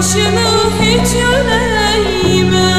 başını hiç yüreğime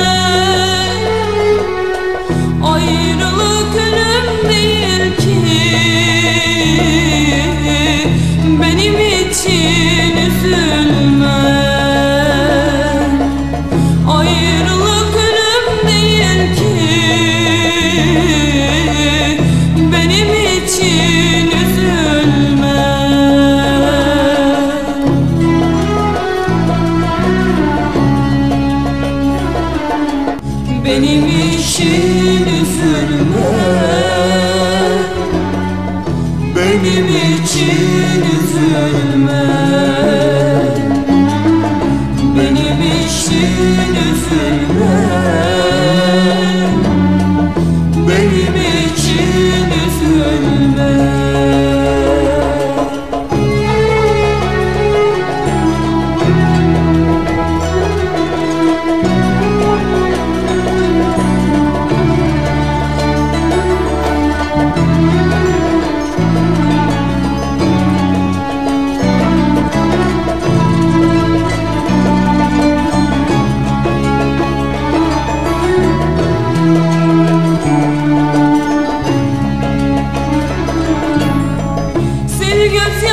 için üzülme. Benim için üzülme. Benim için üzülme. Benim için üzülme.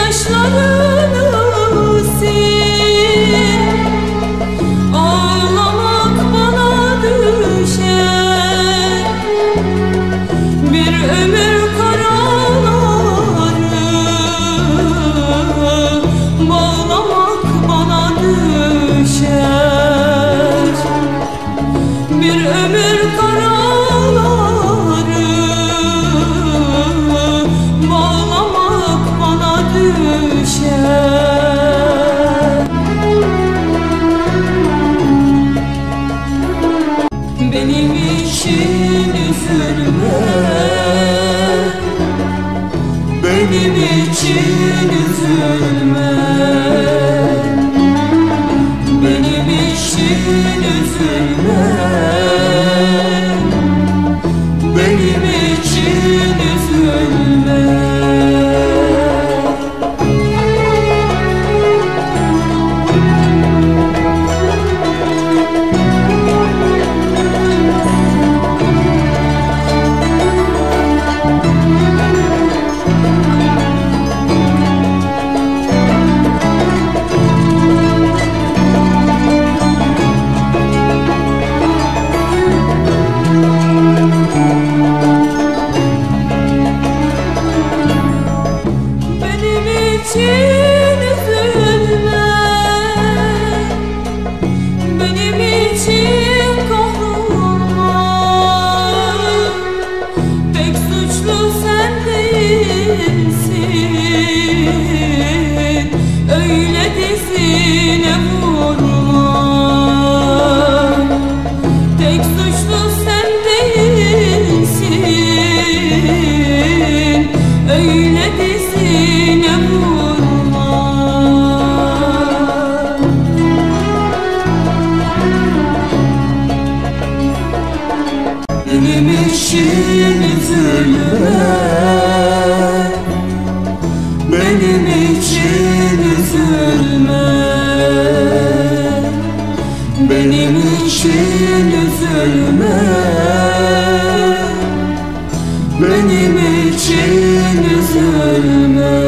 Gözyaşlarını Benim için üzülme. Benim için üzülme Benim Benim için üzülme. Benim için üzülme